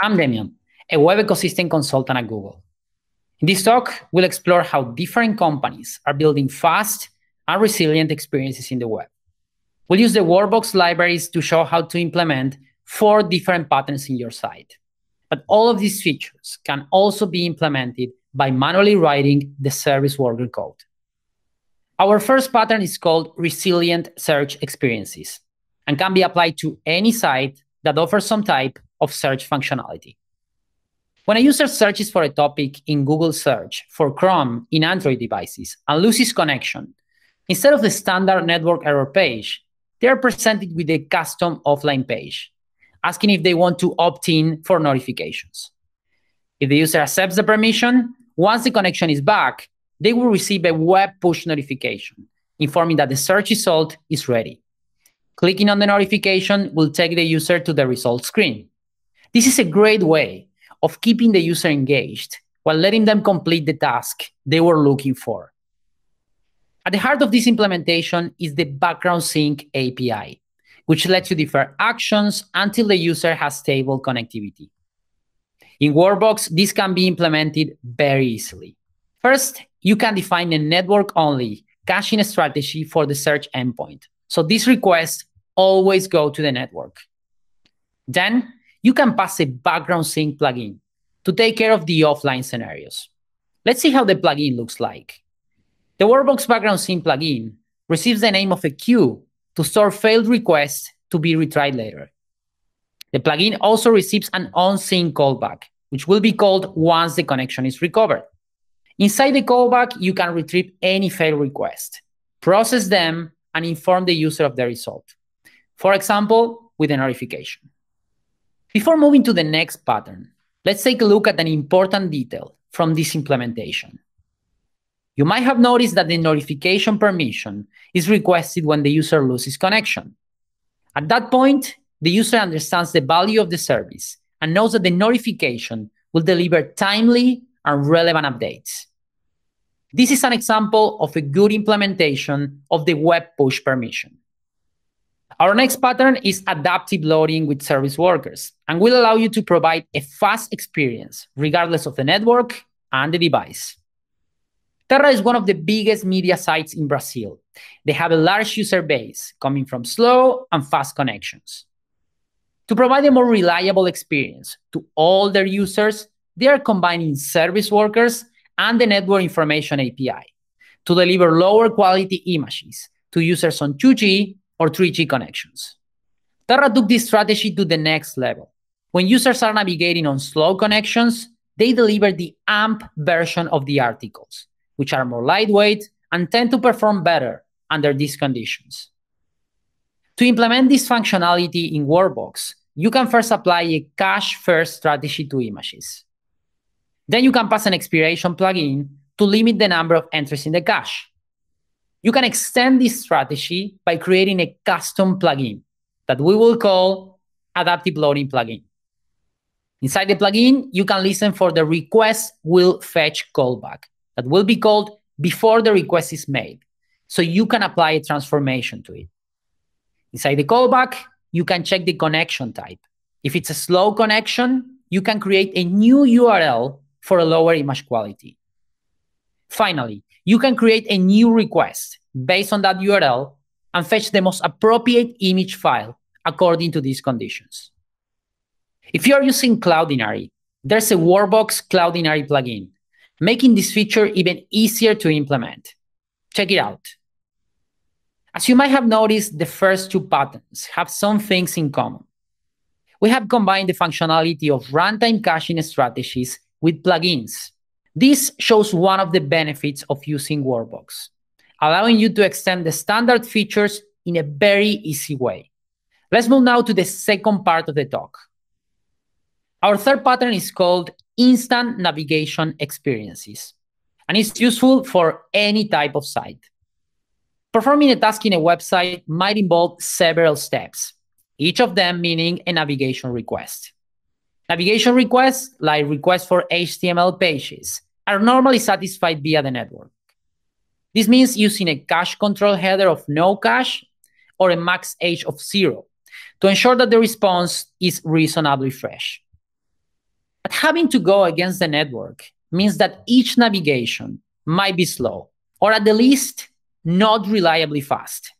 I'm Demian, a web ecosystem consultant at Google. In this talk, we'll explore how different companies are building fast and resilient experiences in the web. We'll use the Workbox libraries to show how to implement four different patterns in your site. But all of these features can also be implemented by manually writing the service worker code. Our first pattern is called resilient search experiences and can be applied to any site that offers some type of search functionality. When a user searches for a topic in Google Search for Chrome in Android devices and loses connection, instead of the standard network error page, they are presented with a custom offline page, asking if they want to opt in for notifications. If the user accepts the permission, once the connection is back, they will receive a web push notification informing that the search result is ready. Clicking on the notification will take the user to the results screen. This is a great way of keeping the user engaged while letting them complete the task they were looking for. At the heart of this implementation is the background sync API, which lets you defer actions until the user has stable connectivity. In Workbox, this can be implemented very easily. First, you can define a network-only caching strategy for the search endpoint. So these requests always go to the network. Then you can pass a background sync plugin to take care of the offline scenarios. Let's see how the plugin looks like. The Workbox background sync plugin receives the name of a queue to store failed requests to be retried later. The plugin also receives an on-sync callback, which will be called once the connection is recovered. Inside the callback, you can retrieve any failed request, process them, and inform the user of the result. For example, with a notification. Before moving to the next pattern, let's take a look at an important detail from this implementation. You might have noticed that the notification permission is requested when the user loses connection. At that point, the user understands the value of the service and knows that the notification will deliver timely and relevant updates. This is an example of a good implementation of the web push permission. Our next pattern is adaptive loading with service workers and will allow you to provide a fast experience regardless of the network and the device. Terra is one of the biggest media sites in Brazil. They have a large user base coming from slow and fast connections. To provide a more reliable experience to all their users, they are combining service workers and the Network Information API to deliver lower quality images to users on 2G or 3G connections. Terra took this strategy to the next level. When users are navigating on slow connections, they deliver the AMP version of the articles, which are more lightweight and tend to perform better under these conditions. To implement this functionality in Workbox, you can first apply a cache-first strategy to images. Then you can pass an expiration plugin to limit the number of entries in the cache. You can extend this strategy by creating a custom plugin that we will call Adaptive Loading Plugin. Inside the plugin, you can listen for the request will fetch callback that will be called before the request is made, so you can apply a transformation to it. Inside the callback, you can check the connection type. If it's a slow connection, you can create a new URL for a lower image quality. Finally, you can create a new request based on that URL and fetch the most appropriate image file according to these conditions. If you are using Cloudinary, there's a Workbox Cloudinary plugin, making this feature even easier to implement. Check it out. As you might have noticed, the first two patterns have some things in common. We have combined the functionality of runtime caching strategies with plugins. This shows one of the benefits of using Workbox, allowing you to extend the standard features in a very easy way. Let's move now to the second part of the talk. Our third pattern is called instant navigation experiences, and it's useful for any type of site. Performing a task in a website might involve several steps, each of them meaning a navigation request. Navigation requests, like requests for HTML pages, are normally satisfied via the network. This means using a cache control header of no cache or a max age of zero to ensure that the response is reasonably fresh. But having to go against the network means that each navigation might be slow, or at the least, not reliably fast.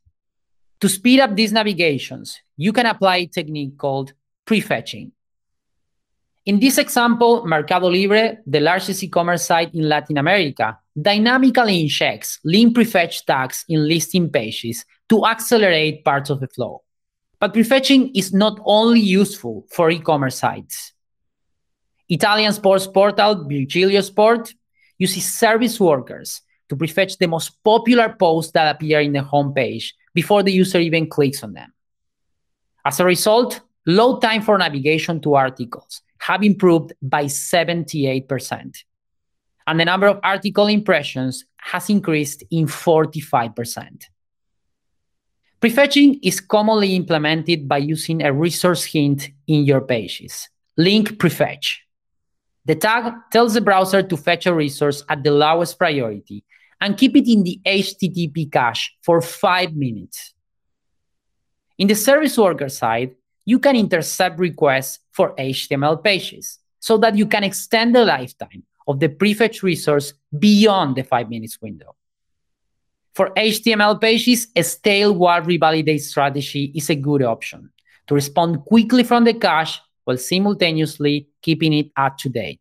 To speed up these navigations, you can apply a technique called prefetching. In this example, Mercado Libre, the largest e-commerce site in Latin America, dynamically injects link prefetch tags in listing pages to accelerate parts of the flow. But prefetching is not only useful for e-commerce sites. Italian sports portal Virgilio Sport uses service workers to prefetch the most popular posts that appear in the homepage before the user even clicks on them. As a result, load time for navigation to articles have improved by 78%. And the number of article impressions has increased in 45%. Prefetching is commonly implemented by using a resource hint in your pages, link prefetch. The tag tells the browser to fetch a resource at the lowest priority and keep it in the HTTP cache for five minutes. In the service worker side, you can intercept requests for HTML pages so that you can extend the lifetime of the prefetch resource beyond the five minutes window. For HTML pages, a stale while revalidate strategy is a good option to respond quickly from the cache while simultaneously keeping it up to date.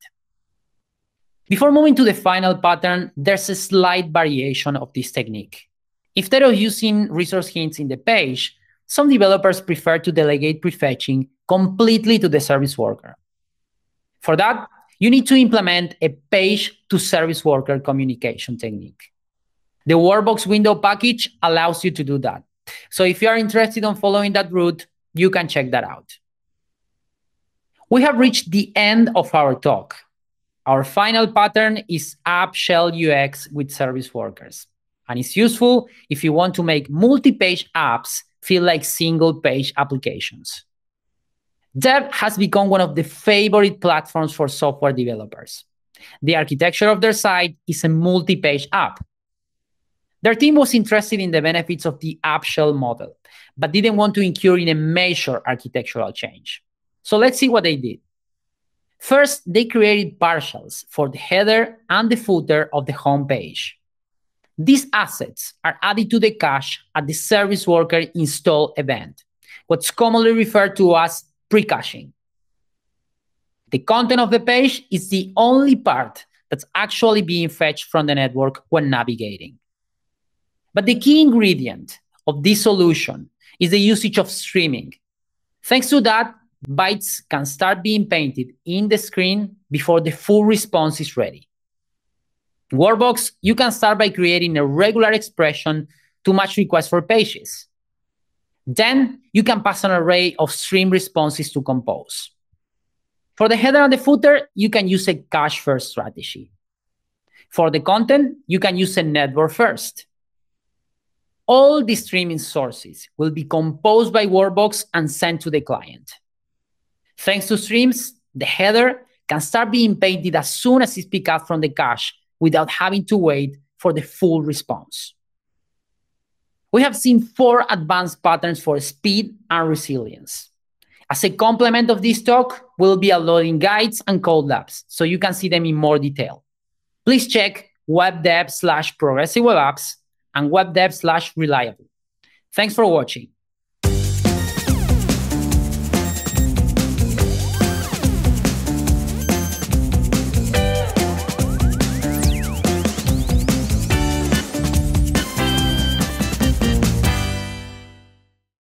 Before moving to the final pattern, there's a slight variation of this technique. Instead of using resource hints in the page, some developers prefer to delegate prefetching completely to the service worker. For that, you need to implement a page to service worker communication technique. The Workbox window package allows you to do that. So if you are interested in following that route, you can check that out. We have reached the end of our talk. Our final pattern is App Shell UX with service workers. And it's useful if you want to make multi-page apps feel like single-page applications. Dev has become one of the favorite platforms for software developers. The architecture of their site is a multi-page app. Their team was interested in the benefits of the app shell model, but didn't want to incur in a major architectural change. So let's see what they did. First, they created partials for the header and the footer of the home page. These assets are added to the cache at the service worker install event, what's commonly referred to as pre-caching. The content of the page is the only part that's actually being fetched from the network when navigating. But the key ingredient of this solution is the usage of streaming. Thanks to that, bytes can start being painted in the screen before the full response is ready. Workbox, you can start by creating a regular expression to match requests for pages. Then you can pass an array of stream responses to compose. For the header and the footer, you can use a cache first strategy. For the content, you can use a network first. All the streaming sources will be composed by Workbox and sent to the client. Thanks to streams, the header can start being painted as soon as it's picked up from the cache without having to wait for the full response. We have seen four advanced patterns for speed and resilience. As a complement of this talk, we'll be uploading guides and code labs so you can see them in more detail. Please check webdev slash progressive web apps and webdev slash reliable. Thanks for watching.